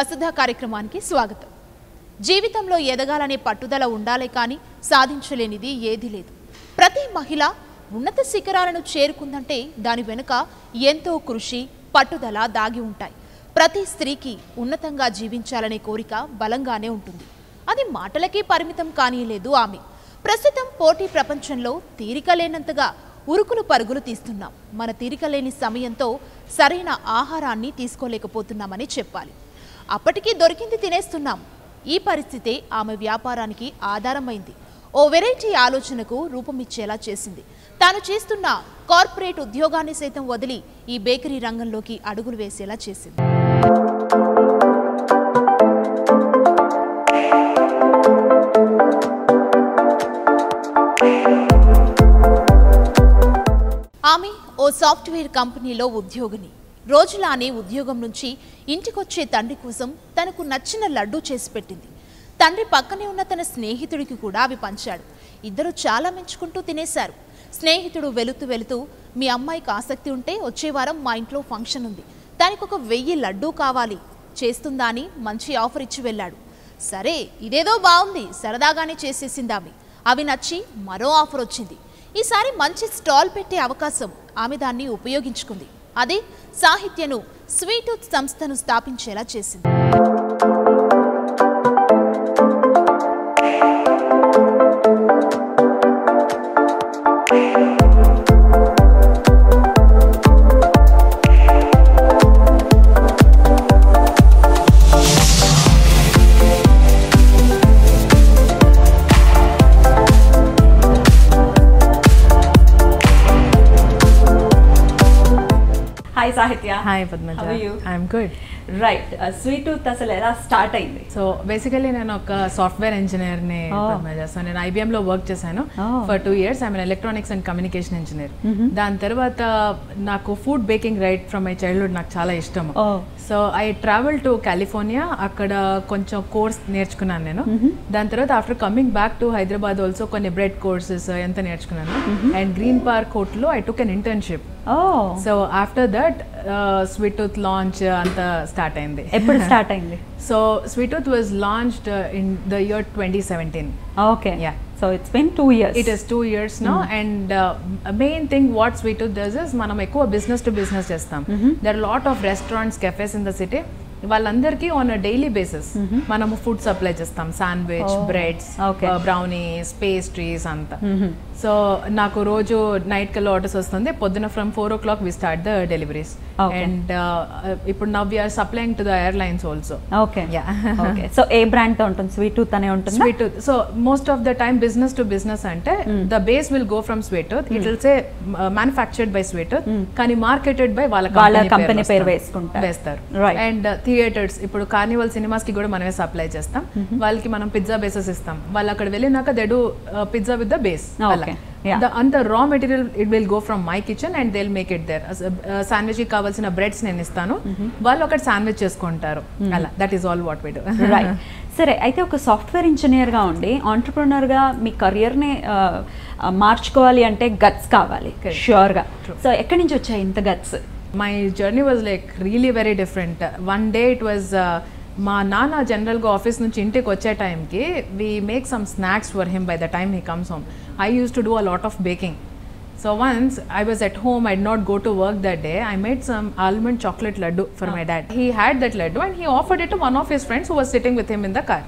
వసుధ కార్యక్రమానికి స్వాగతం. జీవితంలో ఎదగాలనే పట్టుదల ఉండాలే కానీ సాధించలేనిది ఏదీ లేదు. ప్రతి మహిళ ఉన్నత శిఖరాలను చేరుకుందంటే దాని వెనుక ఎంతో కృషి పట్టుదల దాగి ఉంటాయి. ప్రతి స్త్రీకి ఉన్నతంగా జీవించాలనే కోరిక బలంగానే ఉంటుంది. అది మాటలకే పరిమితం కానీయలేదు ఆమె. ప్రస్తుతం పోటీ ప్రపంచంలో తీరిక లేనంతగా ఉరుకులు పరుగులు తీస్తున్నాం. మన తీరిక లేని సమయంతో సరైన ఆహారాన్ని తీసుకోలేకపోతున్నామని చెప్పాలి. అప్పటికీ దొరికింది తినేస్తున్నాం. ఈ పరిస్థితే ఆమె వ్యాపారానికి ఆధారమైంది. ఓ వెరైటీ ఆలోచనకు రూపమిచ్చేలా చేసింది. తాను చేస్తున్న కార్పొరేట్ ఉద్యోగాన్ని సైతం వదిలి ఈ బేకరీ రంగంలోకి అడుగులు వేసేలా చేసింది. ఆమె ఓ సాఫ్ట్వేర్ కంపెనీలో ఉద్యోగిని. రోజులానే ఉద్యోగం నుంచి ఇంటికొచ్చే తండ్రి కోసం తనకు నచ్చిన లడ్డూ చేసి పెట్టింది. తండ్రి పక్కనే ఉన్న తన స్నేహితుడికి కూడా అవి పంచాడు. ఇద్దరు చాలా మెచ్చుకుంటూ తినేశారు. స్నేహితుడు వెళుతూ వెళుతూ మీ అమ్మాయికి ఆసక్తి ఉంటే వచ్చే వారం మా ఇంట్లో ఫంక్షన్ ఉంది. దానికి ఒక వెయ్యి లడ్డూ కావాలి. చేస్తుందా అని మంచి ఆఫర్ ఇచ్చి వెళ్ళాడు. సరే ఇదేదో బాగుంది. సరదాగానే చేసేసింది ఆమె. అవి నచ్చి మరో ఆఫర్ వచ్చింది. ఈసారి మంచి స్టాల్ పెట్టే అవకాశం ఆమె దాన్ని ఉపయోగించుకుంది. అదే సాహిత్యను స్వీటూత్ సంస్థను స్థాపించేలా చేసింది. Hi Padmaja? I'm good right Sweet Tooth అసలు ఎలా స్టార్ట్ అయింది? సో బేసికలీ నేను ఒక సాఫ్ట్వేర్ ఇంజనీర్ని Oh. పద్మజ సో నేను IBM లో వర్క్ చేశాను. For two years I'm electronics and communication engineer దాని తర్వాత నాకు food baking right from my childhood నాకు చాలా ఇష్టం. So I travel to California అక్కడ కొంచెం కోర్స్ నేర్చుకున్నాను నేను. దాని తర్వాత after coming back to Hyderabad also కొన్ని బ్రెడ్ కోర్సెస్ ఎంత నేర్చుకున్నాను. అండ్ గ్రీన్ పార్క్ హోటల్లో I took an internship so after that Sweet Tooth launch అంతా స్టార్ట్ అయింది. ఎప్పుడు స్టార్ట్ అయింది? So sweet tooth was launched in the year twenty seventeen okay Yeah. So it's been two years it is two years no and main thing what sweet tooth does is మనం ఎక్కువ business to business చేస్తాం. There lot of restaurants cafes in the city వాళ్ళందరికీ on a daily basis మనము food supply చేస్తాం. Sandwich. Breads. Brownies pastries అంతా. So నాకు రోజు night కల్లా ఆర్డర్స్ వస్తుంది. పొద్దున from four o'clock we start the deliveries. And ఇప్పుడు now we're supplying to the airlines also okay so ఏ బ్రాండ్తో ఉంటుంది? స్వీట్ టూత్ అనే ఉంటుంది? Sweet tooth so most of the time business to business అంటే the base will go from sweet tooth it will say manufactured by sweet tooth కానీ marketed by వాళ్ళ company పేరు. వేసుకుంటారు. వేస్తారు. అండ్ థియేటర్స్ ఇప్పుడు Carnival సినిమాస్కి కూడా మనమే సప్లై చేస్తాం. వాళ్ళకి మనం పిజ్జా బేసెస్ ఇస్తాం. వాళ్ళు అక్కడ వెళ్ళినాక they do pizza with the base. అంత raw material it will go from my kitchen and they make it there శాండ్విచ్కి కావాల్సిన బ్రెడ్స్ నేను ఇస్తాను. వాళ్ళు అక్కడ శాండ్విచ్ చేసుకుంటారు. అలా. That is all what we do right సరే అయితే ఒక సాఫ్ట్వేర్ ఇంజనీర్గా ఉండి ఆంటర్ప్రినర్గా మీ కెరియర్ని మార్చుకోవాలి అంటే గట్స్ కావాలి. ష్యూర్గా సో ఎక్కడి నుంచి వచ్చాయి ఇంత guts my journey was like really very different one day it was మా నాన్న జనరల్గా ఆఫీస్ నుంచి ఇంటికి వచ్చే టైంకి we make some snacks for him by the time he comes home I used to do a lot of baking so once I was at home I not go to work that day I made some almond chocolate laddu for my dad he had that laddu and he offered it to one of his friends who was sitting with him in the car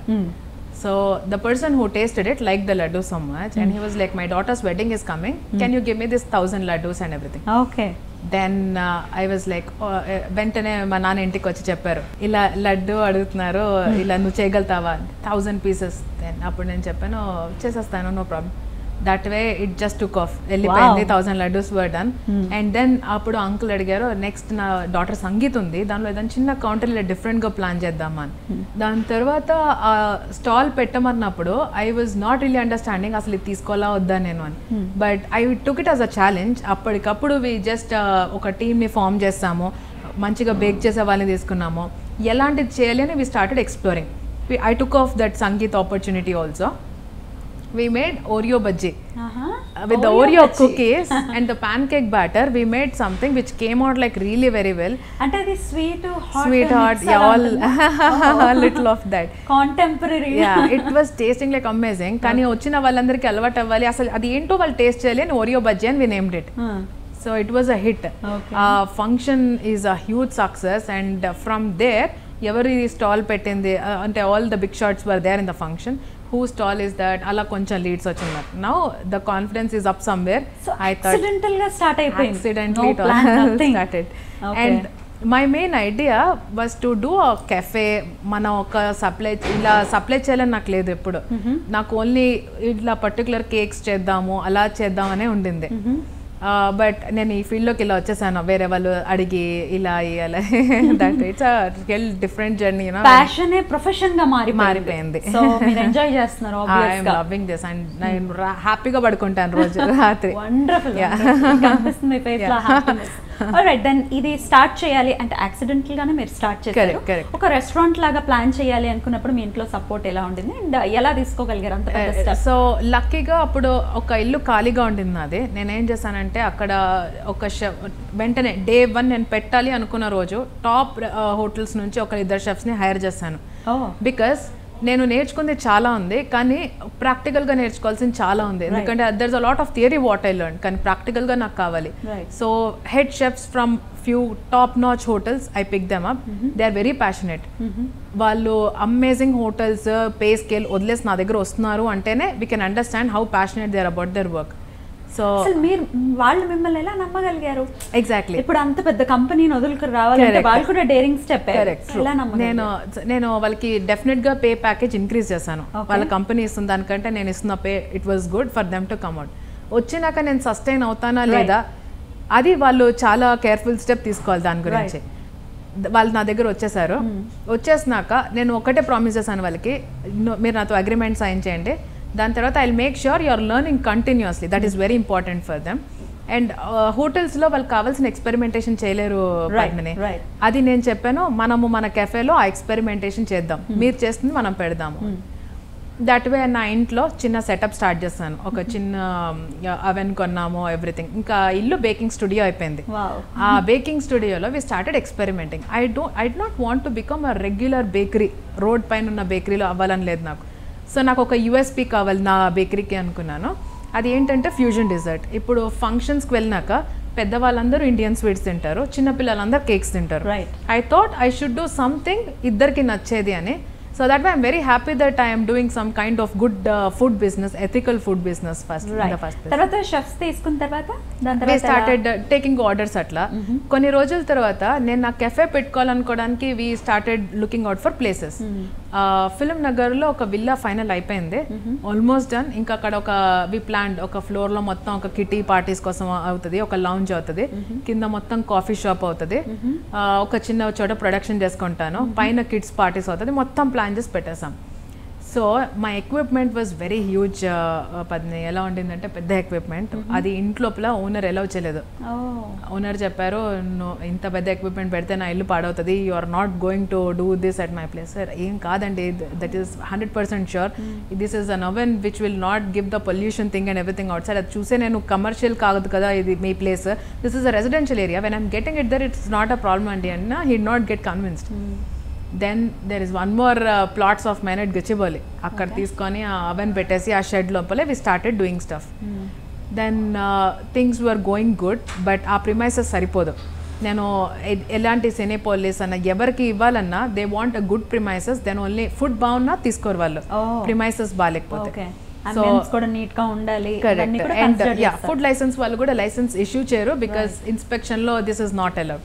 So the person who tasted it liked the laddu so much, and he was like, "My daughter's wedding is coming. Can you give me this thousand laddus and everything?" Okay then I was like వెంటనే మా నాన్న ఇంటికి వచ్చి చెప్పారు. ఇలా లడ్డు అడుగుతున్నారు ఇలా నువ్వు చేయగలుగుతావా? థౌజండ్ పీసెస్ దెన్ అప్పుడు నేను చెప్పాను చేసేస్తాను no problem that way it just took off వెళ్ళిపోయింది. Thousand laddus were done and then అప్పుడు అంకుల్ అడిగారు నెక్స్ట్ నా డాటర్ సంగీత్ ఉంది. దానిలో ఏదైనా చిన్న కౌంటర్ ఇలా డిఫరెంట్గా ప్లాన్ చేద్దామా? అని దాని తర్వాత stall పెట్టమన్నప్పుడు I was not really understanding అసలు ఇది తీసుకోవాలా వద్దా నేను అని. But I took it as a challenge అప్పటికప్పుడు వి జస్ట్ ఒక టీమ్ని ఫామ్ చేస్తాము. మంచిగా బేక్ చేసే వాళ్ళని తీసుకున్నాము. ఎలాంటిది చేయాలి అని we started exploring I took off that sangeet opportunity also we made Oreo bhaji. ఆహా. Uh, with the Oreo Oreo bhaji. cookies and the pancake batter, we made something which came out like really very well. అంటే అది స్వీట్ Sweet hot, yeah, all a little of that. Contemporary yeah it was tasting like amazing కానీ వచ్చిన వాళ్ళందరికీ అలవాటు అవ్వాలి. అసలు అది ఏంటో వాళ్ళు టేస్ట్ చేయాలి అని ఓరియో బజ్జీ అని we named it so it was a hit function is a huge success and from there ఎవరు స్టాల్ పెట్టింది? Uh, అంటే all the big shots were there in the function who stall is that అలా కొంచెం leads వచ్చింది now the confidence is up somewhere I యాక్సిడెంటల్గా start అయిపోయింది. accidentally No plan, nothing. started. Okay. And my main idea was to do a cafe. మనం ఒక supply ఇలా supply చేయాలని నాకు లేదు ఎప్పుడు. నాకు ఓన్లీ ఇట్లా పర్టికులర్ కేక్స్ చేద్దాము అలా చేద్దామనే ఉండింది. బట్ నేను ఈ ఫీల్డ్లోకి ఇలా వచ్చేసాను. వేరే వాళ్ళు అడిగి ఇలా అలా that it's real different journey passion ప్రొఫెషన్గా మారి మారిపోయింది. సో మీరు ఎంజాయ్ చేస్తున్నారు ఐఎమ్ లవింగ్ దిస్ అండ్ నేను హ్యాపీగా పడుకుంటాను రోజు రాత్రి. వండర్ఫుల్. కనిపిస్తుంది రైట్ దెన్ ఇది స్టార్ట్ చేయాలి అంటే యాక్సిడెంటల్ గానే మీరు స్టార్ట్ చేశారు. ఒక రెస్టారెంట్ లాగా ప్లాన్ చేయాలి అనుకున్నప్పుడు మీ ఇంట్లో సపోర్ట్ ఎలా ఉండింది? అండ్ ఎలా తీసుకోగలిగారు అంత సో లక్కీగా అప్పుడు ఒక ఇల్లు ఖాళీగా ఉండింది నాది. నేనేం చేశానంటే అక్కడ ఒక వెంటనే డే వన్ నేను పెట్టాలి అనుకున్న రోజు టాప్ హోటల్స్ నుంచి ఒక ఇద్దరు షెఫ్స్ని హైర్ చేశాను. బికాస్ నేను నేర్చుకుంది చాలా ఉంది కానీ ప్రాక్టికల్గా నేర్చుకోవాల్సింది చాలా ఉంది. ఎందుకంటే there's a lot of theory what I learn కానీ ప్రాక్టికల్గా నాకు కావాలి. So head chefs from few top notch hotels I pick them up they are very passionate వాళ్ళు అమేజింగ్ హోటల్స్ పే స్కేల్ వదిలేసి నా దగ్గర వస్తున్నారు అంటేనే we can understand how passionate they are about their work so అసలు మీరు వాళ్ళు మిమ్మల్ని ఎలా నమ్మగలిగారు? ఎగ్జాక్ట్లీ ఇప్పుడు అంత పెద్ద కంపెనీని వదులుకుని రావాలంటే. వాళ్ళు కూడా డేరింగ్ స్టెప్ నేను నేను వాళ్ళకి డెఫినెట్గా పే ప్యాకేజ్ ఇంక్రీజ్ చేశాను. వాళ్ళ కంపెనీ ఇస్తున్న దానికంటే నేను ఇస్తున్న pay it was good for them to come at వచ్చినాక నేను సస్టైన్ అవుతానా లేదా? అది వాళ్ళు చాలా కేర్ఫుల్ స్టెప్ తీసుకోవాలి దాని గురించి. వాళ్ళు నా దగ్గర వచ్చేసారు. వచ్చేసినాక నేను ఒకటే ప్రామిస్ చేశాను వాళ్ళకి "No, మీరు నాతో అగ్రిమెంట్ సైన్ చేయండి. దాని తర్వాత I make sure you are learning continuously that is very important for them and హోటల్స్లో వాళ్ళకి కావాల్సిన ఎక్స్పెరిమెంటేషన్ చేయలేరు. అది నేను చెప్పాను మనము మన కెఫేలో ఆ ఎక్స్పెరిమెంటేషన్ చేద్దాం. మీరు చేస్తుంది మనం పెడదాము. దట్ వే నా ఇంట్లో చిన్న సెటప్ స్టార్ట్ చేస్తాను. ఒక చిన్న అవెన్ కొన్నాము ఎవ్రీథింగ్ ఇంకా ఇల్లు బేకింగ్ స్టూడియో అయిపోయింది. ఆ బేకింగ్ స్టూడియోలో we started experimenting I do I not want to become a regular bakery road పైన ఉన్న బేకరీలో అవ్వాలని లేదు నాకు. సో నాకు ఒక యూఎస్పీ కావాలి నా బేకరీకి అనుకున్నాను. అది ఏంటంటే ఫ్యూజన్ డిజర్ట్. ఇప్పుడు ఫంక్షన్స్కి వెళ్ళినాక పెద్దవాళ్ళందరూ ఇండియన్ స్వీట్స్ తింటారు చిన్నపిల్లలందరూ కేక్స్ తింటారు. Right. I thought I should do something ఇద్దరికి నచ్చేది అని. So that I'm very happy that I'm doing some kind of good food business ethical food business first right first తర్వాత షెఫ్స్ తీసుకున్న తర్వాత started taking orders అట్లా. కొన్ని రోజుల తర్వాత నేను నా cafe పెట్టుకోవాలనుకోవడానికి we started looking out for places film నగర్లో ఒక విల్లా ఫైనల్ అయిపోయింది. ఆల్మోస్ట్ డన్ ఇంకా అక్కడ ఒక వి ప్లాన్ ఒక ఫ్లోర్లో మొత్తం ఒక కిటీ పార్టీస్ కోసం అవుతుంది ఒక లౌంజ్ అవుతుంది. కింద మొత్తం కాఫీ షాప్ అవుతుంది. ఆ, ఒక చిన్న చోట ప్రొడక్షన్ చేసుకుంటాను. పైన కిడ్స్ పార్టీస్ అవుతుంది. మొత్తం ప్లాన్ చేసి పెట్టేసాం సో మా ఎక్విప్మెంట్ వాజ్ వెరీ హ్యూజ్ పద్ని ఎలా ఉండిందంటే పెద్ద ఎక్విప్మెంట్ అది ఇంట్లోపల ఓనర్ ఎలా చేయలేదు. ఓనర్ చెప్పారు "నువ్వు ఇంత పెద్ద ఎక్విప్మెంట్ పెడితే నా ఇల్లు పాడవుతుంది. You are not going to do this at my place sir ఏం కాదండి that is hundred percent sure this is an oven which will not give the pollution thing and everything outside అది చూసే నేను commercial కాదు కదా ఇది మీ place this is a residential area when I'm getting it there it's not a problem అండి. అన్న he not get convinced then there is one more plots of mine at Gachibowli అక్కడ తీసుకొని ఆ అవెన్ పెట్టేసి ఆ షెడ్ లోపలే we started doing stuff then things were going good but ఆ premises సరిపోదు. నేను ఎలాంటి సెనేపోలిస్ అన్న ఎవరికి ఇవ్వాలన్నా they want a good premises then only food బాగున్నా తీసుకోరు వాళ్ళు. ప్రిమైసెస్ బాగాలేకపోతే కూడా నీట్గా ఉండాలి కరెక్ట్ అండ్. ఫుడ్ లైసెన్స్ వాళ్ళు కూడా లైసెన్స్ ఇష్యూ చేయరు because ఇన్స్పెక్షన్లో this is not allowed.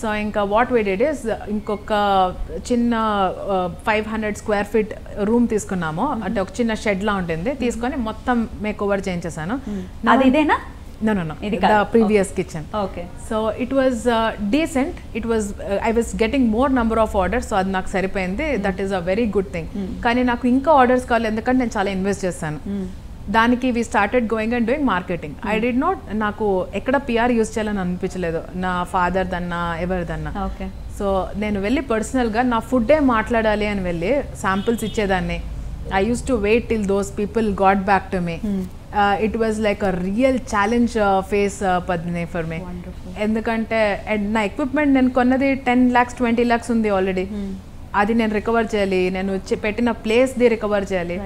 So ఇంకా వాట్ వీ డిడ్ ఇస్ ఇంకొక చిన్న five hundred square feet room తీసుకున్నాము. అంటే ఒక చిన్న షెడ్ లా ఉంటుంది. తీసుకొని మొత్తం మేక్ ఓవర్ చేయించేసాను అది ఇదేనా? No no no. Previous kitchen okay. So it was decent it was I was getting more number of orders so అది నాకు సరిపోయింది. That is a very good thing కానీ నాకు ఇంకా ఆర్డర్స్ కావాలి ఎందుకంటే నేను చాలా ఇన్వెస్ట్ చేస్తాను దానికి we started going and doing marketing I did not నాకు ఎక్కడ పిఆర్ యూజ్ చేయాలని అనిపించలేదు. నా ఫాదర్ దన్నా ఎవరిదన్నా ఓకే సో నేను వెళ్ళి పర్సనల్గా నా ఫుడ్డే మాట్లాడాలి అని వెళ్ళి శాంపిల్స్ ఇచ్చేదాన్ని. Till those people got back to me. Uh, it was like a real challenge uh, phase, uh, Padmini, for me. Wonderful. ఎందుకంటే and నా ఎక్విప్మెంట్ నేను కొన్నది టెన్ ల్యాక్స్ ట్వంటీ ల్యాక్స్ ఉంది ఆల్రెడీ అది నేను రికవర్ చేయాలి. నేను పెట్టిన ప్లేస్ది రికవర్ చేయాలి.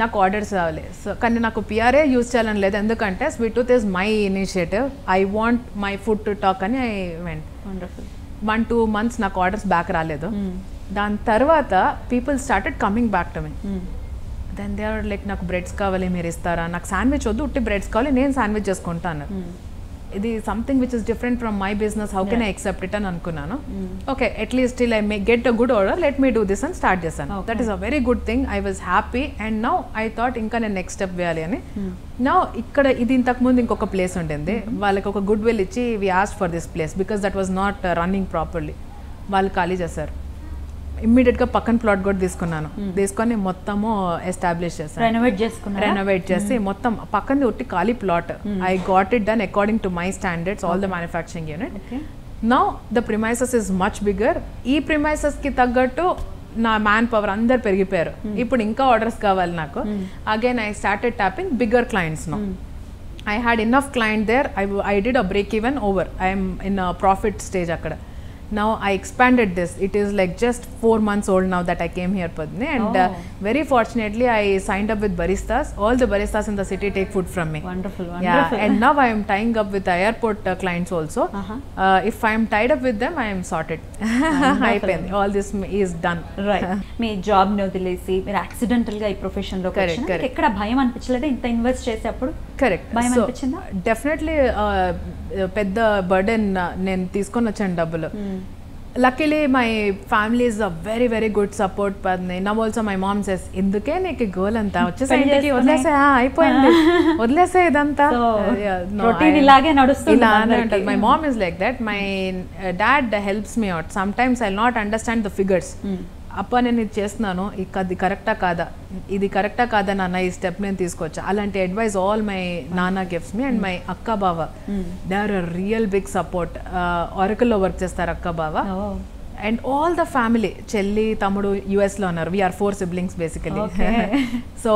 నాకు ఆర్డర్స్ రావాలి. సో కానీ నాకు పిఆర్ఏ యూజ్ చేయాలని లేదు. ఎందుకంటే sweet tooth is my initiative I want my food to talk అని I went wonderful one two months నాకు ఆర్డర్స్ బ్యాక్ రాలేదు. దాని తర్వాత people started coming back to me then they are like నాకు breads కావాలి మీరు ఇస్తారా? నాకు శాండ్విచ్ వద్దు ఉట్టి బ్రెడ్స్ కావాలి నేను శాండ్విచ్ చేసుకుంటాను. ఇది something which is different from my business how can I accept it అని అనుకున్నాను. Okay at least I may get a good order let me do this అని స్టార్ట్ చేశాను. That is a very good thing I was happy and now I thought ఇంకా నేను next step వేయాలి అని. Now ఇక్కడ ఇది ఇంతకు ముందు ఇంకొక ప్లేస్ ఉండింది. వాళ్ళకి ఒక గుడ్ విల్ ఇచ్చి we asked for this place because that was not running properly వాళ్ళు ఖాళీ చేశారు. ఇమ్మీడియట్గా పక్కన ప్లాట్ కూడా తీసుకున్నాను. తీసుకొని మొత్తము ఎస్టాబ్లిష్ చేశాను. రెనోవేట్ చేసుకున్నారా? రెనోవేట్ చేసి మొత్తం పక్కన ఒట్టి ఖాళీ plot. I got it done according to my standards all the manufacturing unit now the premises is much bigger ఈ ప్రిమైసెస్కి తగ్గట్టు నా మ్యాన్ పవర్ అందరు పెరిగిపోయారు. ఇప్పుడు ఇంకా ఆర్డర్స్ కావాలి నాకు. Again I started tapping bigger clients no I had enough client there I I did a break even over I'm in profit stage అక్కడ. Now I expanded this it is like just four months old now that I came here పద్ని and Oh. Very fortunately I signed up with baristas all the baristas in the city take food from me wonderful Yeah, wonderful and now I am tying up with the airport uh, clients also. Uh-huh. Uh, if I am tied up with them, I am sorted. అయిపోయింది all this m- is done. Right me job ని వదిలేసి మీరు accidental గా ఈ profession లో Correct, correct. ఎక్కడ భయం అనిపించలేదా ఇంత ఇన్వెస్ట్ చేసేప్పుడు కరెక్ట్ భయం అనిపించిందా? డెఫినెట్లీ పెద్ద బర్డెన్ నేను తీసుకొని వచ్చాను డబ్బులు luckily my family is a very very good support పద్ని now also my mom says ఎందుకే నీకు గోల్ అంతా వచ్చేసే పెళ్ళి ఇంటికి చేసుకునే. వదిలేసే అయిపోయింది వదిలేసే ఇదంతా I- ఇలాగే నడుస్తుంది ఇలా అని అందరికీ. ఉంటుంది. My mom is like that. My uh, dad helps me out. Sometimes I'll అప్ప నేను ఇది చేస్తున్నాను ఇక అది కరెక్టా కాదా? ఇది కరెక్టా కాదా నాన్న? ఈ స్టెప్ నేను తీసుకోవచ్చా? అలాంటి అడ్వైస్ ఆల్ మై నాన్న గిఫ్ట్స్ మీ అండ్ మై అక్క బావ. They are real big support ఆరకల్లో work చేస్తారు అక్క బావ. Oh. And all the family చెల్లి తమ్ముడు US లో ఉన్నారు. We're four siblings basically. So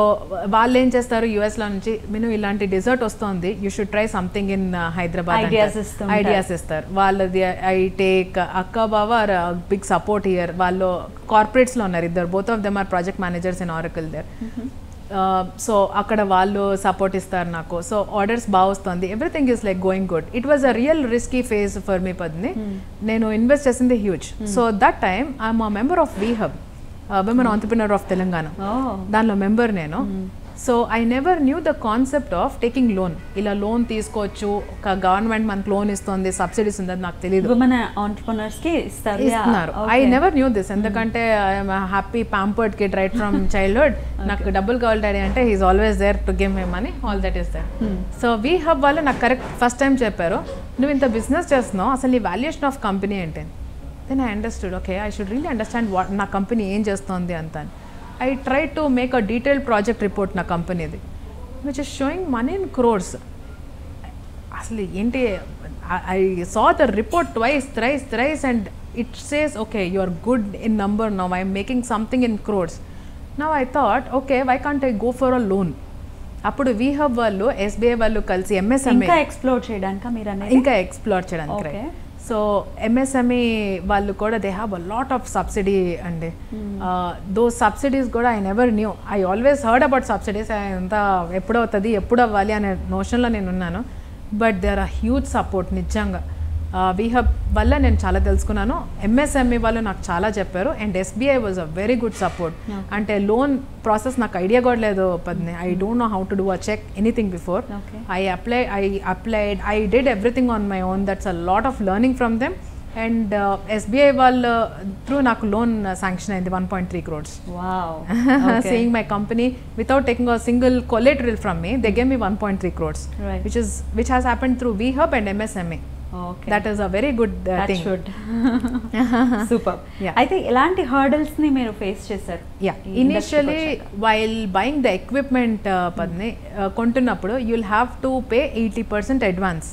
వాళ్ళు ఏం చేస్తారు US లో నుంచి నేను ఇలాంటి డిజర్ట్ వస్తుంది. You should try something in Hyderabad. Ideas ఇస్తారు. వాళ్ళది ఐ టేక్ అక్క బావ ఆర్ బిగ్ సపోర్ట్ ఇయర్ వాళ్ళు కార్పొరేట్స్లో ఉన్నారు. ఇద్దరు. Both of them are project managers in Oracle there so అక్కడ వాళ్ళు సపోర్ట్ ఇస్తారు నాకు. సో ఆర్డర్స్ బాగా వస్తుంది. Everything is like going good it was a real risky phase for me పద్ని నేను ఇన్వెస్ట్ చేసింది huge so that time I'm a member of we Hub women entrepreneur of Telangana. దానిలో member నేను. So I never knew the concept of taking loan ఇలా loan తీసుకోవచ్చు ఒక government మనకు loan ఇస్తుంది subsidies ఉంది నాకు తెలియదు ఇస్తారు ఇస్తున్నారు. ఐ నెవర్ న్యూ దిస్ ఎందుకంటే I'm happy pampered kid right from childhood నాకు డబ్బులు కావాలి డాడీ అంటే he's always there to give my money all that is there so we hub వాళ్ళు నాకు కరెక్ట్ ఫస్ట్ టైం చెప్పారు నువ్వు ఇంత బిజినెస్ చేస్తున్నావు అసలు నీ వాల్యుయేషన్ ఆఫ్ కంపెనీ ఏంటి? Then I understood okay I should really understand what నా కంపెనీ ఏం చేస్తుంది అంత I try to make a detail project report నా కంపెనీది which is showing money in crores అసలు ఏంటి I saw the report twice thrice thrice and it says okay you are good in number now I'm making something in crores now I thought okay why can't I go for a loan అప్పుడు వీ hub వాళ్ళు SBI వాళ్ళు కలిసి MSMA ఇంకా explore చేయడానిక మీరు ఇంకా explore చేయడానికి. So MSME వాళ్ళు కూడా they have a lot of subsidy అండి. దో సబ్సిడీస్ కూడా I never knew I always heard about subsidies అంతా ఎప్పుడు అవుతుంది ఎప్పుడు అవ్వాలి అనే నోషన్లో నేను ఉన్నాను. But there are huge support నిజంగా. వీహబ్ వల్ల నేను చాలా తెలుసుకున్నాను ఎంఎస్ఎంఈ వాళ్ళు నాకు చాలా చెప్పారు and SBI was a very good support అంటే లోన్ ప్రాసెస్ నాకు ఐడియా కూడా లేదు పద్ని I don't know how to do a check anything before apply I applied I did everything on my own that's a lot of learning from them and uh, SBI వాళ్ళు through నాకు loan sanction అయింది one point three crores seeing my company without taking a single collateral from me they gave me 1.3 crores Right. which is which has happened through VHub and MSME okay that is a very good uh, that thing. Should super. అయితే ఎలాంటి హర్డల్స్ని మీరు face చేశారు. Yeah initially? While buying the equipment పద్ని uh, కొంటున్నప్పుడు you'll have to pay eighty percent advance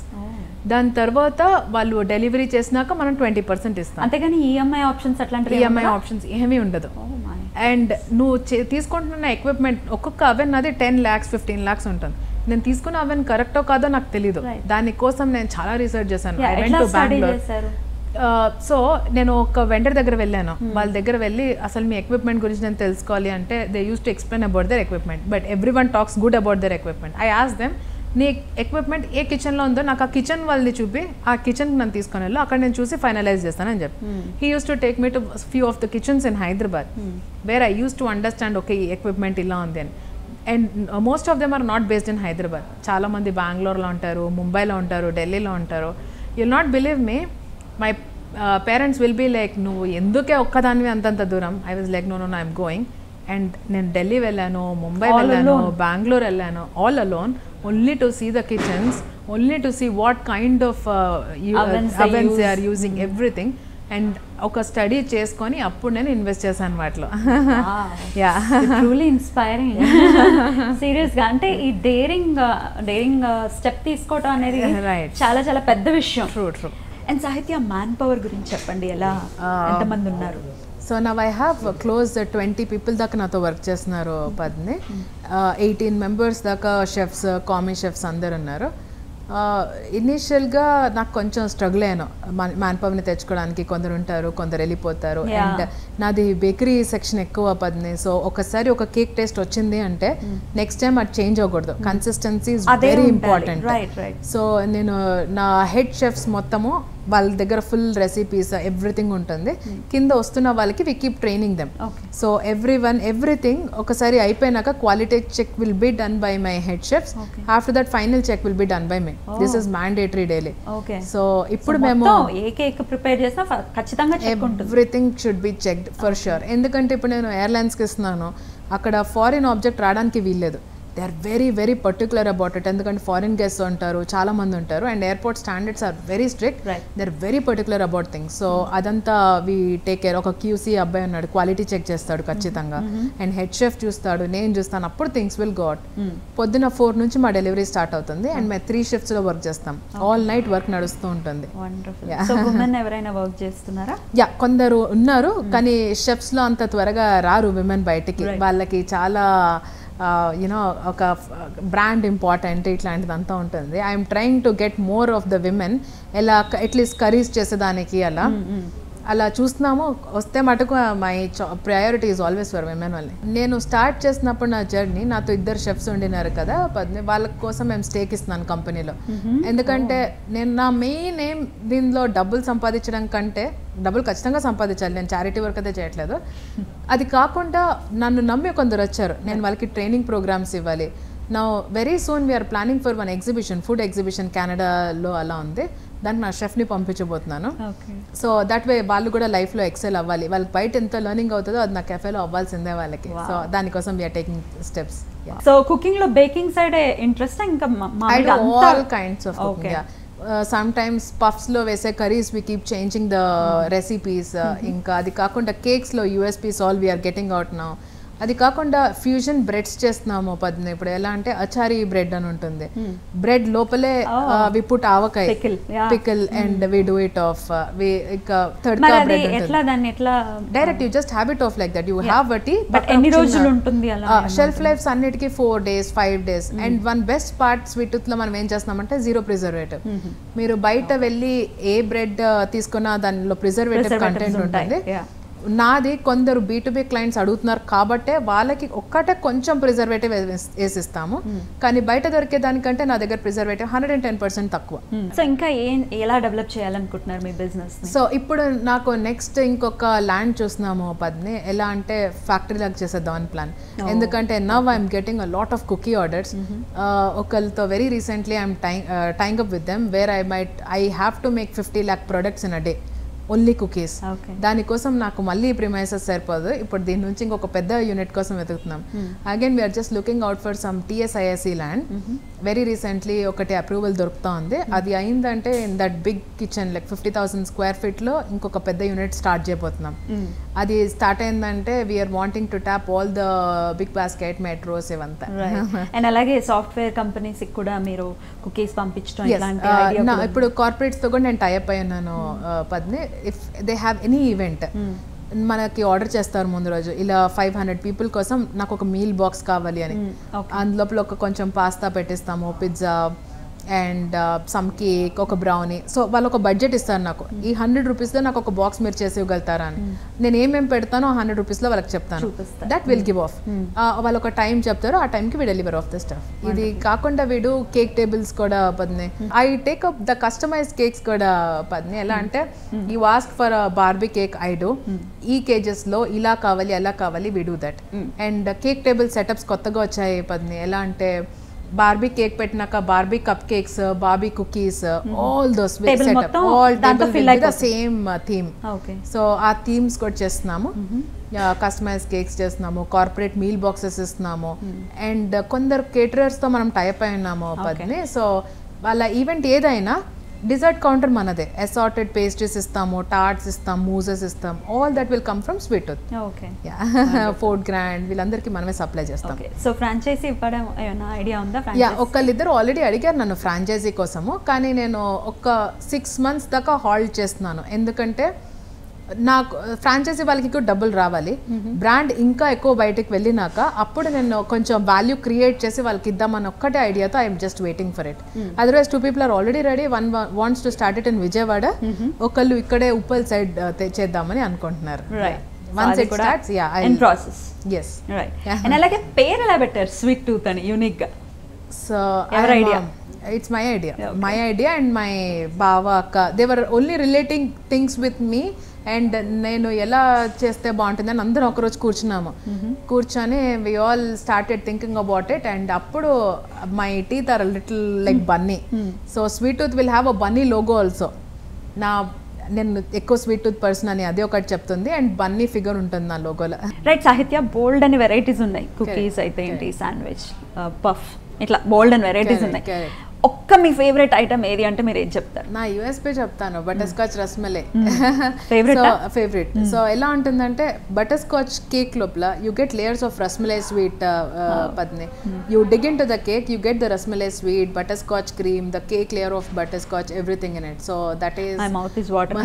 దాని తర్వాత వాళ్ళు delivery చేసినాక మనం ట్వంటీ పర్సెంట్ ఇస్తాం. అంతేగాని ఈఎంఐ ఆప్షన్స్ అట్లాంటివి ఈఎంఐ ఆప్షన్స్ ఏమీ ఉండదు. Oh. అండ్ నువ్వు తీసుకుంటున్న ఎక్విప్మెంట్ ఒక్కొక్క అవెన్ అది టెన్ ల్యాక్స్ ఫిఫ్టీన్ ల్యాక్స్ ఉంటుంది. నేను తీసుకున్న అవెన్ కరెక్టో కాదో నాకు తెలియదు Right. దానికోసం నేను చాలా రీసెర్చ్ చేశాను. సో నేను ఒక వెండర్ దగ్గర వెళ్ళాను. వాళ్ళ దగ్గర వెళ్ళి అసలు మీ ఎక్విప్మెంట్ గురించి నేను తెలుసుకోవాలి అంటే they use to explain about their equipment but every one talks good about their equipment I ask them నీ ఎక్విప్మెంట్ ఏ కిచెన్లో ఉందో నాకు ఆ కిచెన్ వాళ్ళని చూపి ఆ కిచెన్కి నన్ను తీసుకొని వెళ్ళు. అక్కడ నేను చూసి ఫైనలైజ్ చేస్తానని చెప్పి. He use to take me to few of the kitchens in Hyderabad where I use to understand okay ఈ ఎక్విప్మెంట్ ఇలా ఉంది అని. And most of them are not based in Hyderabad చాలా మంది బెంగళూరులో ఉంటారు ముంబైలో ఉంటారు ఢిల్లీలో ఉంటారు. You'll not believe me my parents will be like నువ్వు ఎందుకే ఒక్కదానివి అంతంత దూరం? I was like no no I'm going and నేను ఢిల్లీ వెళ్ళాను ముంబై వెళ్ళాను. బెంగళూరు వెళ్ళాను all alone only to see the kitchens only to see what kind of ovens they. Are using everything and ఒక స్టడీ చేసుకొని అప్పుడు నేను ఇన్వెస్ట్ చేశాను వాటిలో. యా ట్రూలీ ఇన్స్పైరింగ్ సీరియస్గా అంటే ఈ డేరింగ్ డేరింగ్ స్టెప్ తీసుకోవటం అనేది. చాలా చాలా పెద్ద విషయం. True true and Sahitya manpower గురించి చెప్పండి ఎలా ఎంతమంది ఉన్నారు? So now I have close twenty people దాకా నాతో వర్క్ చేస్తున్నారు పద్ని ఎయిటీన్ మెంబర్స్ దాకా షెఫ్స్ కామీ షెఫ్స్ అందరు ఉన్నారు. ఇనీషియల్గా నాకు కొంచెం స్ట్రగుల్ అయ్యాను. మ్యాన్ పవర్ని తెచ్చుకోవడానికి కొందరు ఉంటారు కొందరు వెళ్ళిపోతారు. అండ్ నాది బేకరీ సెక్షన్ ఎక్కువ పద్ని సో ఒకసారి ఒక కేక్ టేస్ట్ వచ్చింది అంటే నెక్స్ట్ టైం అది చేంజ్ అవ్వకూడదు. Consistency is very. Important. So నేను నా హెడ్ షెఫ్స్ మొత్తము వాళ్ళ దగ్గర ఫుల్ రెసిపీస్ ఎవ్రీథింగ్ ఉంటుంది. కింద వస్తున్న వాళ్ళకి we keep training them. So every one everything ఒకసారి అయిపోయినాక quality check will be done by my head chefs. After that final check will be done by me this is mandatory daily so ఇప్పుడు మేము ఏ cake prepare చేసినా ఫ- ఖచ్చితంగా check ఉంటుంది. Everything should be checked for sure ఎందుకంటే ఇప్పుడు నేను ఎయిర్లైన్స్కి ఇస్తున్నాను. అక్కడ ఫారిన్ ఆబ్జెక్ట్ రావడానికి వీల్లేదు. They are very very particular about it ఎందుకంటే ఫారిన్ గెస్ట్ ఉంటారు చాలా మంది ఉంటారు. And airport standards are very strict. They are very particular about things so అదంతా వి టేక్ కేర్ ఒక క్యూసీ అబ్బాయి ఉన్నాడు క్వాలిటీ చెక్ చేస్తాడు ఖచ్చితంగా. అండ్ హెడ్ షెఫ్ చూస్తాడు నేను చూస్తాను అప్పుడు థింగ్స్ విల్ గోట్ పొద్దున ఫోర్ నుంచి మా డెలివరీ స్టార్ట్ అవుతుంది. అండ్ మేము త్రీ షిఫ్ట్స్లో వర్క్ చేస్తాం. ఆల్ నైట్ వర్క్ నడుస్తూ ఉంటుంది. ఎవరైనా వర్క్ చేస్తున్నారా? యా కొందరు ఉన్నారు కానీ షెఫ్స్లో అంత త్వరగా రారు విమెన్ బయటికి. వాళ్ళకి చాలా యునో ఒక బ్రాండ్ ఇంపార్టెంట్ ఇట్లాంటిది అంతా ఉంటుంది. I'm trying to get more of the women ఎలా అట్లీస్ట్ కర్రీస్ చేసేదానికి అలా. Mm, mm. అలా చూస్తున్నాము వస్తే మటుకు my priority is always for women వాళ్ళని నేను స్టార్ట్ చేసినప్పుడు నా జర్నీ నాతో ఇద్దరు షెఫ్స్ ఉండినారు కదా వాళ్ళ కోసం మేము స్టేక్ ఇస్తున్నాను కంపెనీలో ఎందుకంటే నేను నా మెయిన్ ఏం దీనిలో డబ్బులు సంపాదించడం కంటే డబ్బులు ఖచ్చితంగా సంపాదించాలి. నేను చారిటీ వర్క్ అయితే చేయట్లేదు. అది కాకుండా నన్ను నమ్మి కొందరు వచ్చారు. నేను వాళ్ళకి ట్రైనింగ్ ప్రోగ్రామ్స్ ఇవ్వాలి. నా very soon we are planning for one exhibition food exhibition కెనడాలో అలా ఉంది. దానికి నా షెఫ్ని పంపించబోతున్నాను. సో దట్ వే వాళ్ళు కూడా లైఫ్లో ఎక్సెల్ అవ్వాలి. వాళ్ళకి బయట ఎంత లెర్నింగ్ అవుతుందో అది నా కెఫేలో అవ్వాల్సిందే వాళ్ళకి. సో దానికోసం we are taking steps so కుకింగ్లో baking side interest ఇంకా all kinds of. Some times పఫ్స్లో వేసే curries we keep changing the recipes ఇంకా అది కాకుండా కేక్స్లో USPs all we are getting out now అది కాకుండా ఫ్యూజన్ బ్రెడ్స్ చేస్తున్నాము పద్మ ఇప్పుడు. ఎలా అంటే అచారి బ్రెడ్ అని ఉంటుంది. బ్రెడ్ లోపలే we put avakaya. Pickle and we do it of we ఇంకా బ్రెడ్ ఎట్లా దాన్ని ఎట్లా? Direct you just habit of like that you have but But ఎన్ని రోజులు ఉంటుంది అలా షెల్ఫ్ లైఫ్స్ అన్నిటికీ four days five days and one best part స్వీట్లో మనం ఏం చేస్తున్నామంటే జీరో ప్రిజర్వేటివ్ మీరు బయట వెళ్ళి ఏ బ్రెడ్ తీసుకున్నా దానిలో ప్రిజర్వేటివ్ కంటెంట్ ఉంటుంది. నాది కొందరు బీ టు బీ క్లయింట్స్ అడుగుతున్నారు కాబట్టే వాళ్ళకి ఒక్కటే కొంచెం ప్రిజర్వేటివ్ వేసిస్తాము. కానీ బయట దొరికే దానికంటే నా దగ్గర preservative hundred and ten percent తక్కువ. సో ఇంకా ఏం ఎలా డెవలప్ చేయాలనుకుంటున్నారు మీ బిజినెస్ సో ఇప్పుడు నాకు నెక్స్ట్ ఇంకొక ల్యాండ్ చూస్తున్నాము పద్ని ఎలా అంటే ఫ్యాక్టరీ లాగా చేసేద్దాం అని ప్లాన్ ఎందుకంటే now I'm getting a lot of cookie orders ఒకరితో very recently I'm tying up with them where I might I have to make fifty lakh products in a day only cookies. దానికోసం నాకు మళ్ళీ premises సరిపోదు. ఇప్పుడు దీని నుంచి ఇంకొక పెద్ద యూనిట్ కోసం వెతుకుతున్నాం. Again we are just looking out for some TSISC land very recently ఒకటి అప్రూవల్ దొరుకుతా ఉంది. అది అయిందంటే in that big kitchen like fifty thousand square ఫీట్లో ఇంకొక పెద్ద యూనిట్ స్టార్ట్ చేయబోతున్నాం. అది స్టార్ట్ అయిందంటే we are wanting to tap all the big basket metros ఇవంతా. అండ్ అలాగే సాఫ్ట్వేర్ కంపెనీస్ కూడా మీరు కుకీస్ పంపించడం uh, ఇప్పుడు కార్పొరేట్స్తో కూడా నేను టైప్ అయి ఉన్నాను uh, పద్ని if they have any event మనకి ఆర్డర్ చేస్తారు ముందు రోజు. ఇలా ఫైవ్ హండ్రెడ్ పీపుల్ కోసం నాకు ఒక మీల్ బాక్స్ కావాలి అని. Okay. అందులోపల ఒక కొంచెం పాస్తా పెట్టిస్తాము పిజ్జా అండ్ సమ్ కేక్ ఒక బ్రౌనీ సో వాళ్ళు ఒక బడ్జెట్ ఇస్తారు నాకు. ఈ హండ్రెడ్ రూపీస్లో నాకు ఒక బాక్స్ మీరు చేసి ఇవ్వగలుగుతారా అని. నేను ఏమేమి పెడతానో ఆ హండ్రెడ్ రూపీస్లో వాళ్ళకి చెప్తాను. దట్ విల్ గివ్ ఆఫ్ వాళ్ళు ఒక టైం చెప్తారు. ఆ టైంకి we deliver of the stuff ఇది కాకుండా వీడు కేక్ టేబుల్స్ కూడా పద్ని. I take up the customize cakes కూడా పద్ని. ఎలా అంటే ఈ వాస్క్ for Barbie cake I do ఈ కేజెస్లో ఇలా కావాలి అలా కావాలి we do that and cake table setups కొత్తగా వచ్చాయి పద్ని. ఎలా అంటే బార్బీ కేక్ పెట్టినాక Barbie cupcakes Barbie cookies all those all అయిపోతుంది. సేమ్ థీమ్ సో ఆ థీమ్స్ కూడా చేస్తున్నాము. కస్టమైజ్ కేక్స్ చేస్తున్నాము కార్పొరేట్ మీల్ బాక్సెస్ ఇస్తున్నాము. అండ్ కొందరు కేటరర్స్తో మనం టైప్ అయి ఉన్నాము పద్ని సో వాళ్ళ ఈవెంట్ ఏదైనా డిజర్ట్ కౌంటర్ మనదే. అసార్టెడ్ పేస్ట్రీస్ ఇస్తాము టార్ట్స్ ఇస్తాం మూజెస్ ఇస్తాం all that will come from sweet okay Ford grand వీళ్ళందరికీ మనమే సప్లై చేస్తాం. సో ఫ్రాంచైజీ ఇవ్వడం ఏమైనా ఐడియా ఉందా యా ఒకళ్ళిద్దరు ఆల్రెడీ అడిగారు నన్ను ఫ్రాంచైజీ కోసము. కానీ నేను ఒక సిక్స్ మంత్స్ దాకా హాల్డ్ చేస్తున్నాను. ఎందుకంటే నాకు ఫ్రాంచైజీ వాళ్ళకి కూడా డబ్బులు రావాలి. బ్రాండ్ ఇంకా ఎక్కువ బయటకు వెళ్ళినాక అప్పుడు నేను కొంచెం వాల్యూ క్రియేట్ చేసి వాళ్ళకి ఇద్దామని ఒక్కటే ఐడియాతో I'm just waiting for it otherwise two people are already ready one wants to start it in Vijayawada ఒకళ్ళు ఇక్కడే ఉప్పల్ సైడ్ చేద్దామని అనుకుంటున్నారు. Right once it starts yeah in process yes right and అలాగే పేరు ఎలా పెట్టారు స్వీట్ టూత్ అని యూనిక్గా? So idea? It's my idea my idea and my బావ అక్క దేవర్ only relating things with me and నేను ఎలా చేస్తే బాగుంటుంది అని అందరం ఒకరోజు కూర్చున్నాము. కూర్చొని we all started thinking about it and అప్పుడు my teeth are little like bunny so Sweet Tooth will have a bunny logo also నా నేను ఎక్కువ స్వీట్ టూత్ పర్సన్ అని అదే ఒకటి చెప్తుంది అండ్ బన్నీ ఫిగర్ ఉంటుంది నా లోగోలో రైట్ సాహిత్య బోల్డ్ అని వెరైటీస్ ఉన్నాయి. కుకీస్ అయితే ఏంటి శాండ్విచ్ పఫ్ ఇట్లా బోల్డ్ అని వెరైటీస్ ఉన్నాయి. ఒక్క మీ ఫేవరెట్ ఐటమ్ ఏది అంటే మీరు ఏం చెప్తారు? నా యూఎస్పీ చెప్తాను బటర్ స్కాచ్ రస్మలై. ఆ? ఫేవరెట్ సో ఎలా ఉంటుందంటే బటర్ స్కాచ్ కేక్ లోపల you get layers of rasmalai sweet పద్ని you dig into the cake you get the rasmalai sweet butterscotch cream the cake layer of butterscotch everything in it so that is my mouth is water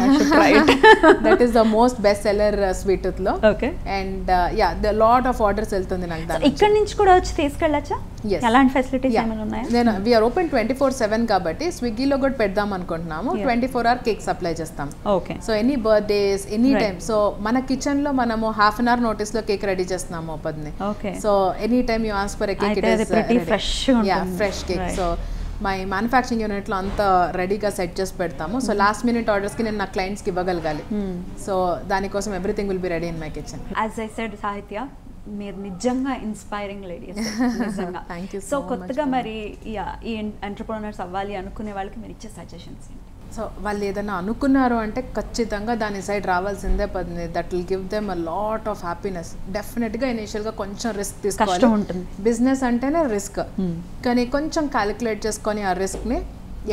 that is the most best seller స్వీట్లో okay and yeah the lot of orders వెళ్తుంది నాకు దాని ఇక్కడ నుంచి కూడా వచ్చి తీసుకెళ్ళచ్చా? Facilities. ఏమైనా ఉన్నాయా? నేను we are open twenty four seven కాబట్టి స్విగ్గీలో కూడా పెడదాం అనుకుంటున్నాము. Twenty four hour cake supply చేస్తాం. Okay so any birthdays any. Time so మన కిచెన్లో మనము హాఫ్ అన్ అవర్ నోటీస్లో కేక్ రెడీ చేస్తున్నాము okay so any time you ask for cake ఉంటుంది. Fresh cake. So my manufacturing యూనిట్లో అంతా రెడీగా సెట్ చేసి పెడతాము. సో లాస్ట్ మినిట్ ఆర్డర్స్కి నేను నా క్లయింట్స్కి ఇవ్వగలగాలి. సో దానికోసం everything will be ready in my kitchen as I said Sahitya మీరు నిజంగా ఇన్స్పైరింగ్ లేడీస్ నిజంగా. Thank you సో కొత్తగా. మరి ఈ ఎంటర్ప్రోనర్స్ అవ్వాలి అనుకునే వాళ్ళకి మీరు ఇచ్చే సజెషన్స్ ఏంటి? సో వాళ్ళు ఏదైనా అనుకున్నారు అంటే ఖచ్చితంగా దాని సైడ్ రావాల్సిందే పది that will give them a lot of happiness డెఫినెట్గా ఇనిషియల్గా కొంచెం రిస్క్ కష్టం తీసుకోవాలి ఉంటుంది. బిజినెస్ అంటేనే రిస్క్ కానీ కొంచెం క్యాలిక్యులేట్ చేసుకొని ఆ రిస్క్ని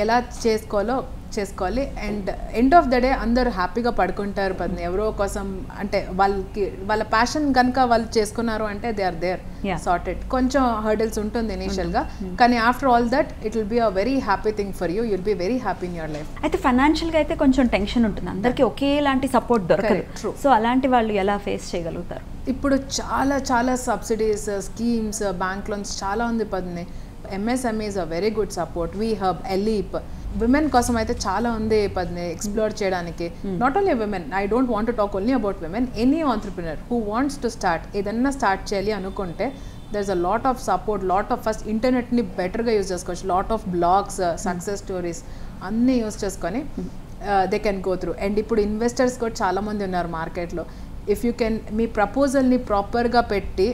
ఎలా చేసుకోవాలో చేసుకోవాలి. And end of the day అందరూ హ్యాపీగా పడుకుంటారు పద్ని ఎవరో కోసం అంటే వాళ్ళకి వాళ్ళ ప్యాషన్ కనుక వాళ్ళు చేసుకున్నారు అంటే దే ఆర్ దేర్. సార్టెడ్ కొంచెం హర్డిల్స్ ఉంటుంది ఇనీషియల్గా కానీ after all that it will be a very happy thing for you you'll be very happy in your life అయితే ఫైనాన్షియల్గా అయితే కొంచెం టెన్షన్ ఉంటుంది. అందరికీ ఒకేలాంటి సపోర్ట్ దొరకదు. సో అలాంటి వాళ్ళు ఎలా ఫేస్ చేయగలుగుతారు? ఇప్పుడు చాలా చాలా సబ్సిడీస్ స్కీమ్స్ బ్యాంక్ లోన్స్ చాలా ఉంది పద్ని MSMEs a very good support we hub ALEAP women కోసం అయితే చాలా ఉంది పద్ని ఎక్స్ప్లోర్ చేయడానికి not only women I don't want to talk only about women any entrepreneur who wants to start ఏదన్నా start చేయాలి అనుకుంటే there's a lot of support lot of first ఇంటర్నెట్ని బెటర్గా యూజ్ చేసుకోవచ్చు. Lot of blogs success stories అన్నీ use చేసుకొని they can go through and ఇప్పుడు investors కూడా చాలామంది ఉన్నారు మార్కెట్లో ఇఫ్ యూ కెన్ మీ ప్రపోజల్ని ప్రాపర్గా పెట్టి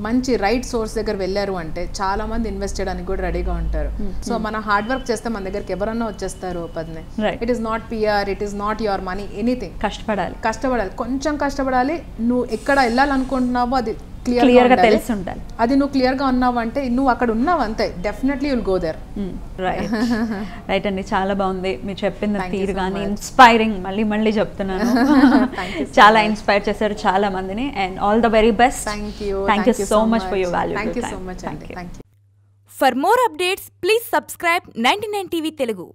మంచి రైట్ సోర్స్ దగ్గర వెళ్ళారు అంటే చాలా మంది ఇన్వెస్ట్ చేయడానికి కూడా రెడీగా ఉంటారు. సో మన హార్డ్ వర్క్ చేస్తే మన దగ్గరికి ఎవరన్నా వచ్చేస్తారు పద్ని. It is not PR it is not your money anything కష్టపడాలి. కష్టపడాలి. కొంచెం కష్టపడాలి. నువ్వు ఎక్కడ వెళ్ళాలనుకుంటున్నావో అది క్లియర్గా క్లియర్గా తెలిసి ఉండాలి. అది నువ్వు క్లియర్గా ఉన్నావు అంటే నువ్వు అక్కడ ఉన్నావు అంతే. Definitely will go there right right అండి చాలా బాగుంది. మీరు చెప్పిన you తీరు కానీ. ఇన్స్పైరింగ్ మళ్ళీ మళ్ళీ చెప్తున్నాను. చాలా. ఇన్స్పైర్ చేశారు చాలా మందిని. And all the very best thank you thank you so much for your value thank you so much thank you For more updates, please subscribe 99 TV Telugu.